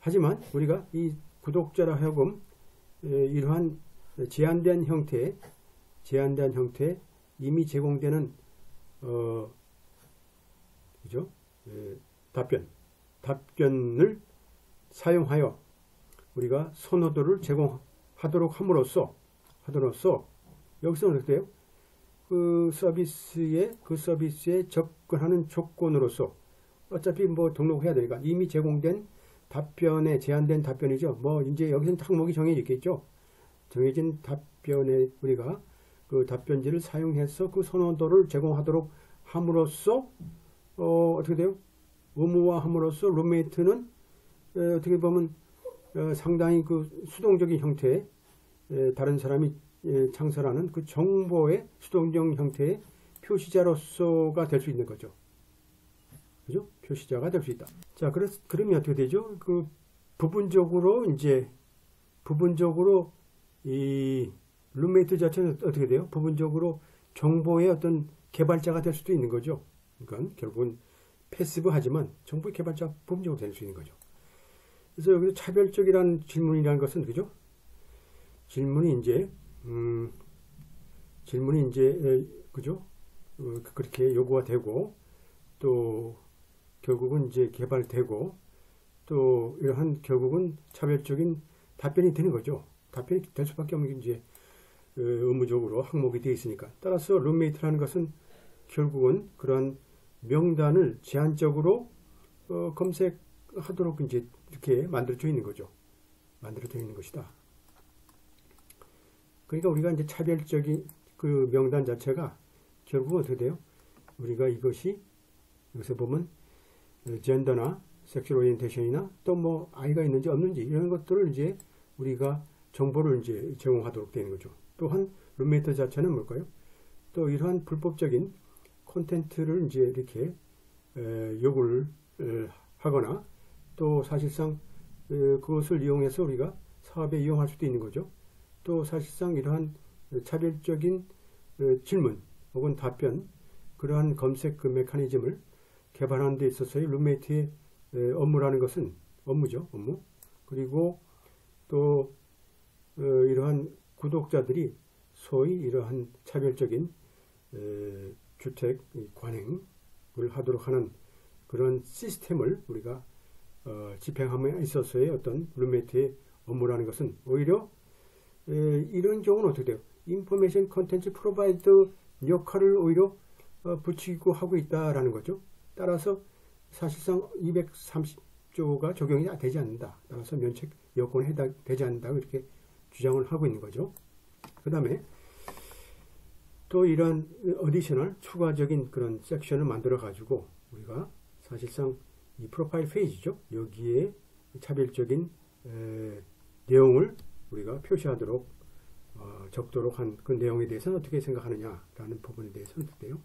하지만 우리가 이 구독자라 하여금 이러한 제한된 형태, 제한된 형태 이미 제공되는 어 그죠? 에, 답변, 답변을 사용하여 우리가 선호도를 제공하도록 함으로써 하도록써 여기서 어떻게 돼요? 그 서비스에 그 서비스에 접근하는 조건으로서 어차피 뭐 등록해야 되니까 이미 제공된 답변에 제한된 답변이죠. 뭐 이제 여기서는 항목이 정해져 있겠죠. 정해진 답변에 우리가 그 답변지를 사용해서 그 선호도를 제공하도록 함으로써 어, 어떻게 돼요? 의무화 함으로써 룸메이트는 에, 어떻게 보면 어, 상당히 그 수동적인 형태의 에, 다른 사람이 에, 창설하는 그 정보의 수동적 형태의 표시자로서가 될 수 있는 거죠. 그죠? 표시자가 될 수 있다. 자, 그러, 그러면 어떻게 되죠? 그 부분적으로 이제 부분적으로 이 룸메이트 자체는 어떻게 돼요? 부분적으로 정보의 어떤 개발자가 될 수도 있는 거죠. 그러니까 결국은 passive 하지만 정보의 개발자 부분적으로 될 수 있는 거죠. 그래서 여기서 차별적이라는 질문이라는 것은 그죠? 질문이 이제 음, 질문이 이제 그죠? 어, 그렇게 요구가 되고 또 결국은 이제 개발되고 또 이러한 결국은 차별적인 답변이 되는 거죠. 답변이 될 수밖에 없는 게 이제 어, 의무적으로 항목이 되어 있으니까. 따라서 룸메이트라는 것은 결국은 그러한 명단을 제한적으로 어, 검색하도록 이제 이렇게 만들어져 있는 거죠. 만들어져 있는 것이다. 그러니까 우리가 이제 차별적인 그 명단 자체가 결국 어떻게 돼요? 우리가 이것이 여기서 보면 젠더나 섹슈 오리엔테이션이나 또 뭐 아이가 있는지 없는지 이런 것들을 이제 우리가 정보를 이제 제공하도록 되는 거죠. 또한 룸메이트 자체는 뭘까요? 또 이러한 불법적인 콘텐츠를 이제 이렇게 에, 요구를 에, 하거나 또 사실상 에, 그것을 이용해서 우리가 사업에 이용할 수도 있는 거죠. 또 사실상 이러한 차별적인 질문 혹은 답변 그러한 검색 그 메커니즘을 개발하는 데 있어서의 룸메이트의 업무라는 것은 업무죠. 업무. 그리고 또 어, 이러한 구독자들이 소위 이러한 차별적인 주택 관행을 하도록 하는 그런 시스템을 우리가 어, 집행함에 있어서의 어떤 룸메이트의 업무라는 것은 오히려 이런 경우는 어떻게 돼요? 인포메이션 컨텐츠 프로바이더 역할을 오히려 어, 붙이고 하고 있다라는 거죠. 따라서 사실상 230조가 적용이 되지 않는다. 따라서 면책 여건에 해당되지 않는다고 이렇게 주장을 하고 있는 거죠. 그 다음에 또 이런 어디셔널 추가적인 그런 섹션을 만들어 가지고 우리가 사실상 이 프로파일 페이지죠. 여기에 차별적인 에, 내용을 우리가 표시하도록 어, 적도록 한 그 내용에 대해서는 어떻게 생각하느냐라는 부분에 대해서는 어때요?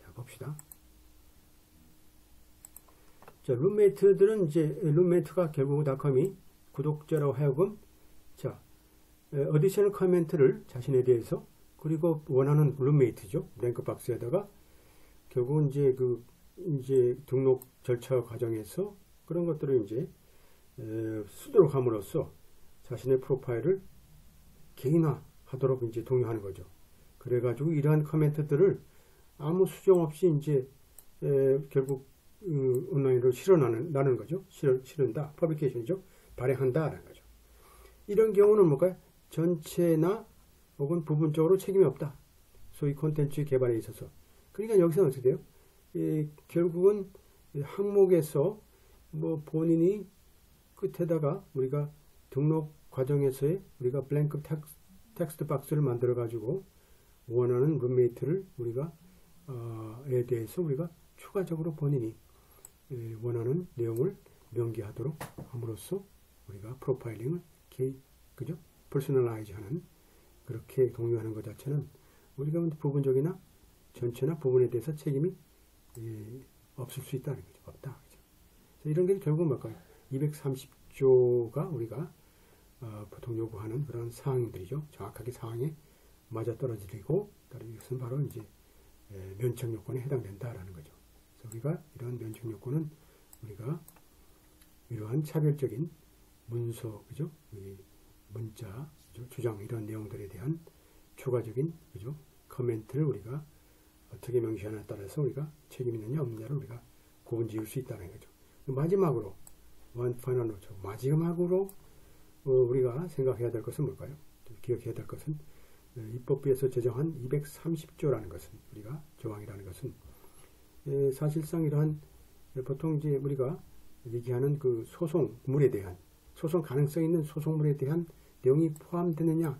자 봅시다. 자 룸메이트들은 이제 룸메이트가 결국 닷컴이 구독자로 하여금 자 어디셔널 커멘트를 자신에 대해서 그리고 원하는 룸메이트죠 랭크 박스에다가 결국은 이제 그 이제 등록 절차 과정에서 그런 것들을 이제 수도록 함으로써 자신의 프로파일을 개인화하도록 이제 동요하는 거죠. 그래가지고 이러한 커멘트들을 아무 수정 없이 이제 결국 음, 온라인으로 나는 거죠. 실어, 실은다. publication이죠. 발행한다라는 거죠. 이런 경우는 뭘까요? 전체나 혹은 부분적으로 책임이 없다. 소위 콘텐츠 개발에 있어서. 그러니까 여기서 어떻게 돼요? 예, 결국은 항목에서 뭐 본인이 끝에다가 우리가 등록 과정에서의 우리가 blank 텍스트 박스를 만들어 가지고 원하는 룸메이트를 우리가 어, 에 대해서 우리가 추가적으로 본인이 에, 원하는 내용을 명기하도록 함으로써 우리가 프로파일링을 개, 그죠? personalize 하는 그렇게 독려하는 것 자체는 우리가 부분적이나 전체나 부분에 대해서 책임이 예, 없을 수 있다는 거죠. 없다. 그죠? 이런 게 결국 뭘까요? 230조가 우리가 어, 보통 요구하는 그런 사항들이죠. 정확하게 사항에 맞아떨어지고 이것은 바로 이제 에, 면책 요건에 해당된다라는 거죠. 그래서 우리가 이런 면책 요건은 우리가 이러한 차별적인 문서, 그죠? 문자? 주장 이런 내용들에 대한 추가적인 그죠? 커멘트를 우리가 어떻게 명시하냐에 따라서 우리가 책임 있느냐 없느냐를 우리가 구분 지을 수 있다는 거죠. 마지막으로 one final note 마지막으로 어, 우리가 생각해야 될 것은 뭘까요? 기억해야 될 것은 어, 입법부에서 제정한 230조라는 것은 우리가 조항이라는 것은 에, 사실상 이러한 보통 이제 우리가 얘기하는 그 소송물에 대한 소송 가능성 있는 소송물에 대한 내용이 포함되느냐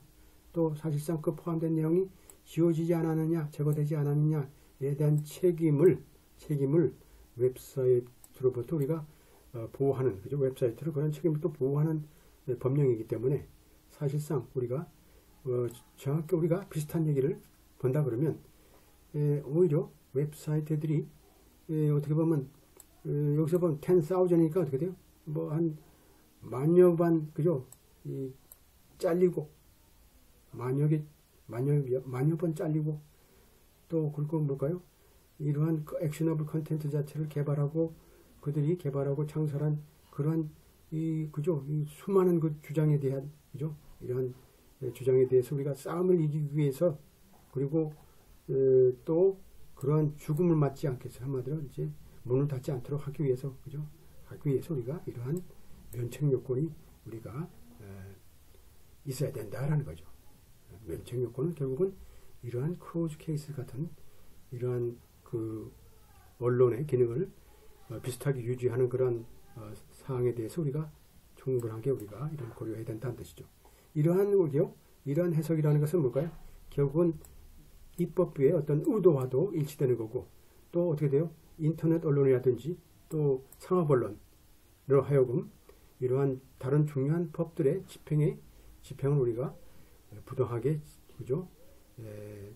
또 사실상 그 포함된 내용이 지워지지 않았느냐 제거되지 않았느냐에 대한 책임을 책임을 웹사이트로부터 우리가 어, 보호하는 그죠? 웹사이트를 그런 책임을 또 보호하는 법령이기 때문에 사실상 우리가 어, 정확히 우리가 비슷한 얘기를 본다 그러면 에, 오히려 웹사이트들이 에, 어떻게 보면 에, 여기서 보면 10,000이니까 어떻게 돼요? 뭐 한 만여 반 그죠? 이 잘리고 만여 개 만여 만여 번 잘리고 또 그리고 뭘까요? 이러한 액셔너블 컨텐츠 자체를 개발하고 그들이 개발하고 창설한 그러한 이 그죠 이 수많은 그 주장에 대한 그죠 이러한 주장에 대해서 우리가 싸움을 이기기 위해서 그리고 어, 또 그러한 죽음을 맞지 않겠어 한마디로 이제 문을 닫지 않도록 하기 위해서 그죠 하기 위해서 우리가 이러한 면책 요건이 우리가 에, 있어야 된다라는 거죠 면책 요건은 결국은 이러한 크로즈 케이스 같은 이러한 그 언론의 기능을 어, 비슷하게 유지하는 그런 어, 사항에 대해서 우리가 충분하게 우리가 이런 고려해야 된다는 뜻이죠. 이러한 우리요, 이러한 해석이라는 것은 뭘까요? 결국은 입법부의 어떤 의도와도 일치되는 거고 또 어떻게 돼요? 인터넷 언론이라든지 또 상업 언론으로 하여금 이러한 다른 중요한 법들의 집행에 집행을 우리가 부당하게 그죠? 에,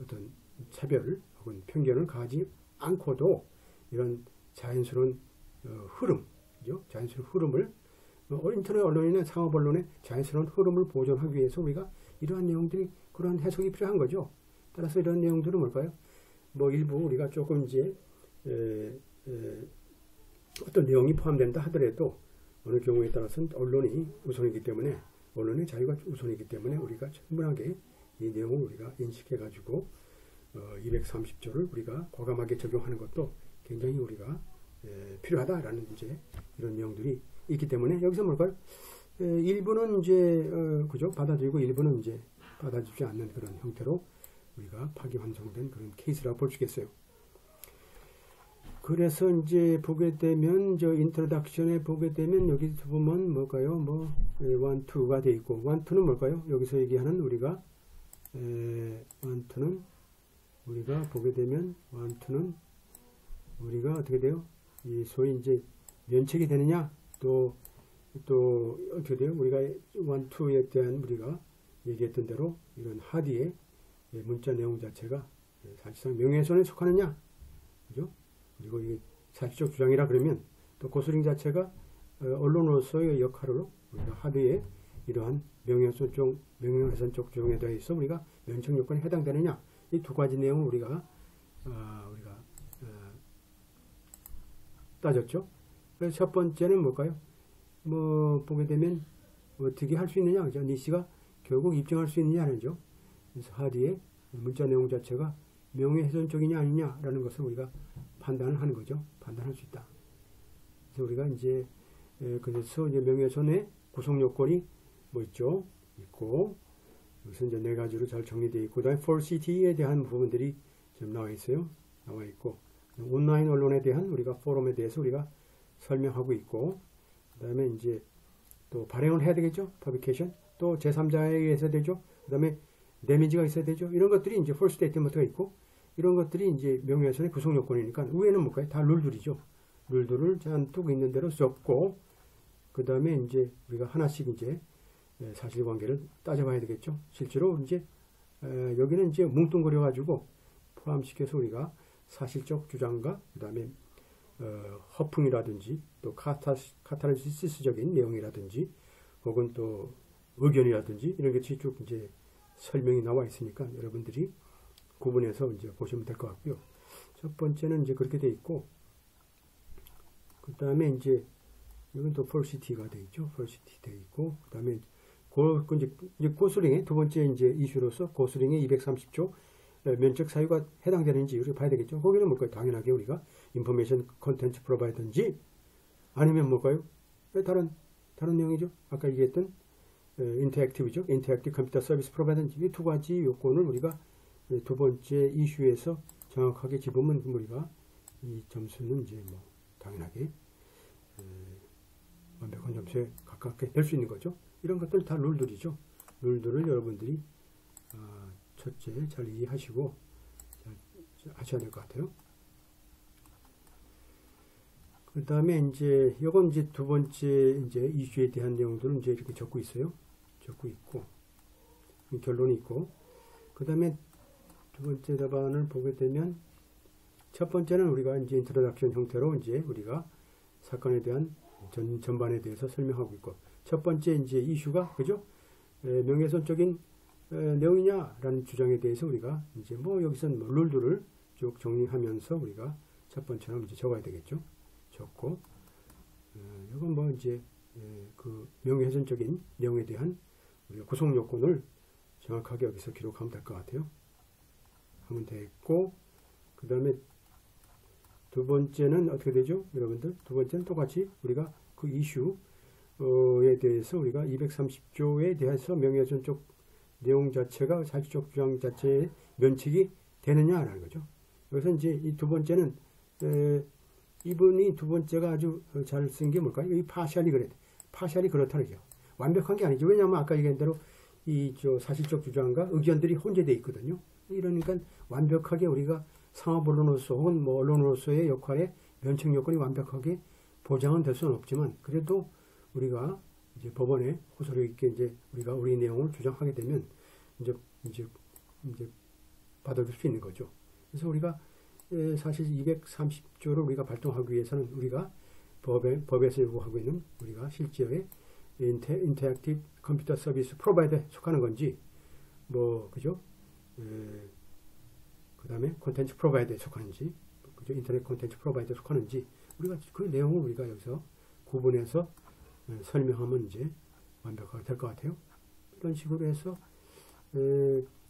어떤 차별 혹은 편견을 가지 않고도 이런 자연스러운 어, 흐름, 그죠? 자연스러운 흐름을 어, 인터넷 언론이나 상업 언론의 자연스러운 흐름을 보존하기 위해서 우리가 이러한 내용들이 그러한 해석이 필요한 거죠. 따라서 이런 내용들은 뭘까요? 뭐 일부 우리가 조금 이제 에, 에, 어떤 내용이 포함된다 하더라도 어느 경우에 따라서는 언론이 우선이기 때문에 언론의 자유가 우선이기 때문에 우리가 충분하게 이 내용을 우리가 인식해 가지고 어, 230조를 우리가 과감하게 적용하는 것도 굉장히 우리가 에, 필요하다라는 이제 이런 내용들이 있기 때문에 여기서 뭘까요? 에, 일부는 이제 어, 그죠 받아들이고 일부는 이제 받아주지 않는 그런 형태로 우리가 파기환송된 그런 케이스라고 볼 수 있겠어요. 그래서 이제 보게 되면 저 introduction에 보게 되면 여기서 보면 뭘까요? 뭐 one, two가 돼 있고 one, two는 뭘까요? 여기서 얘기하는 우리가 에, one, two는 우리가 보게 되면 one, two는 우리가 어떻게 돼요? 이 소위 이제 면책이 되느냐 또 또 어떻게 돼요? 우리가 원, 투에 대한 우리가 얘기했던 대로 이런 하디의 문자 내용 자체가 사실상 명예훼손에 속하느냐 그죠? 그리고 이게 사실적 주장이라 그러면 또 고스링 자체가 어, 언론으로서의 역할로 우리가 하드에 이러한 명예훼손 쪽, 명예훼손 쪽 주장에 대해서 우리가 면책 요건에 해당되느냐 이 두 가지 내용을 우리가 어, 우리가 어, 따졌죠. 첫 번째는 뭘까요? 뭐 보게 되면 어떻게 할 수 있느냐, 그죠? 니 씨가 결국 입증할 수 있느냐는죠. 그래서 하디의 문자 내용 자체가 명예훼손적이냐 아니냐라는 것을 우리가 판단을 하는 거죠. 판단할 수 있다. 그래서 우리가 이제 그래서 이제 명예훼손의 구성 요건이 뭐 있죠? 있고 여기서 이제 네 가지로 잘 정리되어 있고 그다음에 4CT에 대한 부분들이 지금 나와 있어요. 나와 있고 온라인 언론에 대한 우리가 포럼에 대해서 우리가 설명하고 있고 그 다음에 이제 또 발행을 해야 되겠죠. publication 또 제3자에 의해서 되죠. 그 다음에 damage가 있어야 되죠. 이런 것들이 이제 false statement가 있고 이런 것들이 이제 명예훼손의 구성 요건이니까 위에는 뭘까요? 다 룰들이죠. 룰들을 잔뜩 있는 대로 적고 그 다음에 이제 우리가 하나씩 이제 사실관계를 따져봐야 되겠죠. 실제로 이제 여기는 이제 뭉뚱그려 가지고 포함시켜서 우리가 사실적 주장과 그 다음에 어, 허풍이라든지 또 카타, 카타르시스적인 내용이라든지 혹은 또 의견이라든지 이런 것이 쭉 이제 설명이 나와 있으니까 여러분들이 구분해서 이제 보시면 될 것 같고요. 첫 번째는 이제 그렇게 돼 있고, 그 다음에 이제 이건 또 falsity가 돼 있죠. falsity 돼 있고 그 다음에 고, 이제 고스링의 두 번째 이제 이슈로서 고스링의 230조 면책 사유가 해당되는지 우리가 봐야 되겠죠. 거기는 뭘까요? 당연하게 우리가 information contents provider인지 아니면 뭘까요? 다른 다른 내용이죠. 아까 얘기했던 interactive죠. interactive computer service provider인지 이 두 가지 요건을 우리가 두 번째 이슈에서 정확하게 집으면 우리가 이 점수는 이제 뭐 당연하게 완벽한 점수에 가깝게 될 수 있는 거죠. 이런 것들 다 룰들이죠. 룰들을 여러분들이 어, 첫째 잘 이해하시고 잘 하셔야 될 것 같아요. 그 다음에 이제 이건 이제 두 번째 이제 이슈에 대한 내용들은 이제 이렇게 적고 있어요. 적고 있고 결론이 있고 그 다음에 두 번째 답안을 보게 되면 첫 번째는 우리가 이제 introduction 형태로 이제 우리가 사건에 대한 전, 전반에 대해서 설명하고 있고 첫 번째 이제 이슈가 그죠? 에, 명예훼손적인 에, 내용이냐라는 주장에 대해서 우리가 이제 뭐 여기서는 뭐 룰들을 쭉 정리하면서 우리가 첫 번째로 이제 적어야 되겠죠. 적고 에, 이건 뭐 이제 에, 그 명예훼손적인 내용에 대한 우리가 구속 요건을 정확하게 여기서 기록하면 될 것 같아요. 하면 되겠고 그 다음에 두 번째는 어떻게 되죠? 여러분들 두 번째는 똑같이 우리가 그 이슈에 대해서 우리가 230조에 대해서 명예훼손적 내용 자체가 사실적 주장 자체의 면책이 되느냐라는 거죠. 여기서 이제 이 두 번째는 에, 이분이 두 번째가 아주 잘 쓴 게 뭘까요? 이 파샬이 그래. 파샬이 그렇다는 거죠. 완벽한 게 아니죠. 왜냐하면 아까 얘기한 대로 이 저 사실적 주장과 의견들이 혼재되어 있거든요. 이러니까 완벽하게 우리가 상업 언론으로서 혹은 뭐 언론으로서의 역할에 면책 요건이 완벽하게 보장은 될 수는 없지만 그래도 우리가 이제 법원에 호소력 있게 이제 우리가 우리 내용을 주장하게 되면 이제 이제 이제 받아줄 수 있는 거죠. 그래서 우리가 사실 230조를 우리가 발동하기 위해서는 우리가 법에, 법에서 요구하고 있는 우리가 실제의 inte, interactive computer service provider에 속하는 건지 뭐 그죠? 그 다음에 콘텐츠 프로바이더에 속하는지 그죠? 인터넷 콘텐츠 프로바이더에 속하는지 우리가 그 내용을 우리가 여기서 구분해서 설명하면 이제 완벽하게 될 것 같아요. 이런 식으로 해서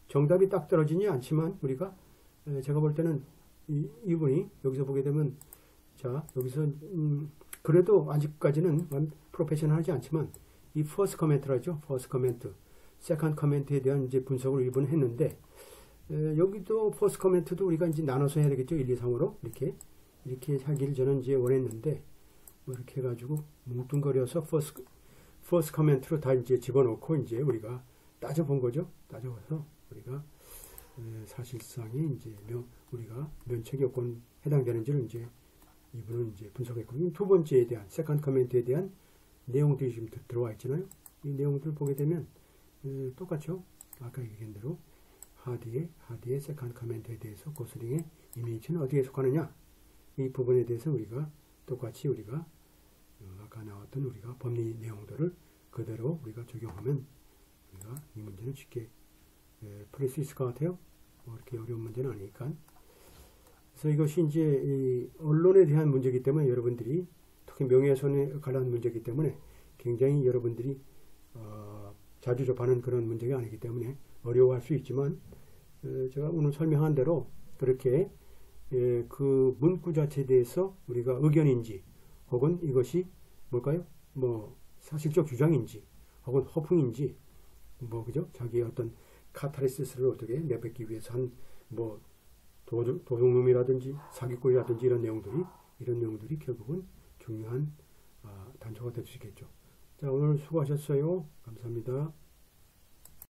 정답이 딱 떨어지지 않지만 우리가 제가 볼 때는 이, 이분이 여기서 보게 되면 자 여기서 음, 그래도 아직까지는 프로페셔널하지 않지만 이 first comment라죠. first comment, second comment에 대한 이제 분석을 일부는 했는데 에, 여기도 first comment도 우리가 이제 나눠서 해야 되겠죠. 1, 2, 3으로 이렇게 이렇게 하기를 저는 이제 원했는데 뭐 이렇게 해가지고 뭉뚱그려서 first first comment로 다 이제 집어넣고 이제 우리가 따져본 거죠. 따져봐서 우리가 에, 사실상에 이제 명, 우리가 면책 요건 해당되는지를 이제 이분은 이제 분석했고 두 번째에 대한 second comment에 대한 내용들이 지금 들어와 있잖아요. 이 내용들을 보게 되면 에, 똑같죠. 아까 얘기한 대로 하드의 하드의 second comment에 대해서 고스링의 이미지는 어디에 속하느냐 이 부분에 대해서 우리가 똑같이 우리가 어, 아까 나왔던 우리가 법리 내용들을 그대로 우리가 적용하면 우리가 이 문제는 쉽게 에, 풀릴 수 있을 것 같아요. 뭐 이렇게 어려운 문제는 아니니까. 그래서 이것이 이제 언론에 대한 문제이기 때문에 여러분들이 특히 명예훼손에 관한 문제이기 때문에 굉장히 여러분들이 어, 자주 접하는 그런 문제가 아니기 때문에 어려워할 수 있지만 어, 제가 오늘 설명한 대로 그렇게 예, 그 문구 자체에 대해서 우리가 의견인지 혹은 이것이 뭘까요? 뭐 사실적 주장인지 혹은 허풍인지 뭐 그죠? 자기의 어떤 카타르시스를 어떻게 내뱉기 위해서 한뭐 도둑놈이라든지 사기꾼이라든지 이런 내용들이 이런 내용들이 결국은 중요한 아, 단초가 될 수 있겠죠. 자 오늘 수고하셨어요. 감사합니다.